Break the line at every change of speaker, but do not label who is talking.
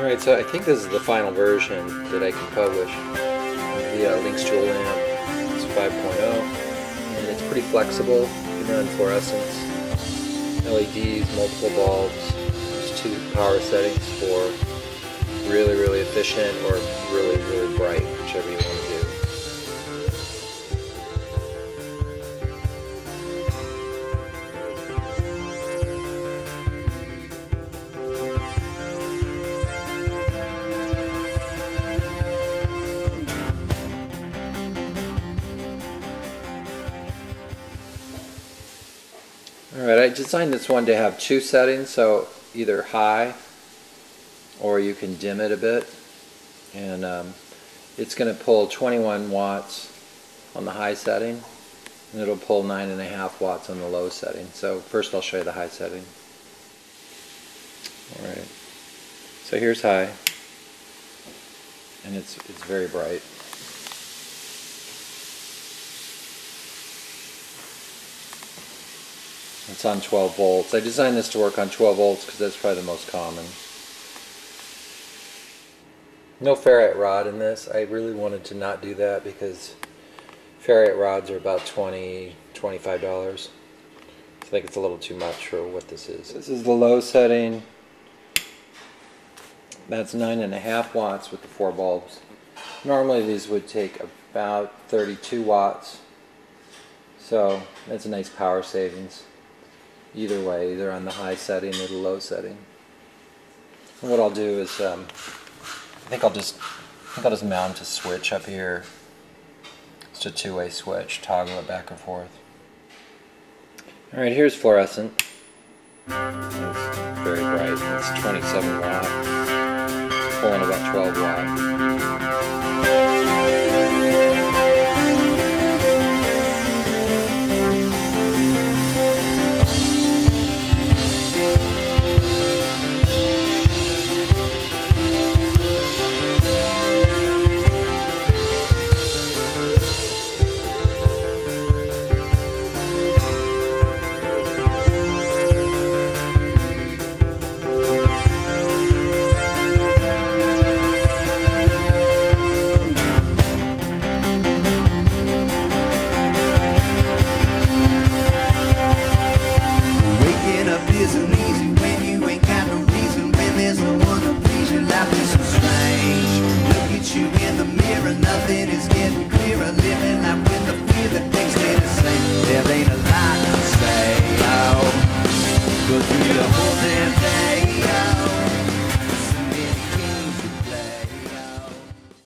Alright, so I think this is the final version that I can publish. The uh, Joule lamp. It's 5.0 and it's pretty flexible. You can run fluorescence, LEDs, multiple bulbs. There's two power settings for really, really efficient or really, really bright, whichever you want Alright, I designed this one to have two settings, so either high or you can dim it a bit. And um, it's going to pull 21 watts on the high setting and it'll pull 9.5 watts on the low setting. So first I'll show you the high setting. Alright, so here's high and it's, it's very bright. It's on 12 volts. I designed this to work on 12 volts because that's probably the most common. No ferrite rod in this. I really wanted to not do that because ferrite rods are about 20 $25. I think it's a little too much for what this is. This is the low setting. That's 9.5 watts with the four bulbs. Normally these would take about 32 watts. So that's a nice power savings either way, either on the high setting or the low setting. And what I'll do is, um, I think I'll just, I think I'll just mount a switch up here. It's a two-way switch, toggle it back and forth. All right, here's fluorescent. It's very bright. It's 27 watt, pulling about 12 watt.
Waking up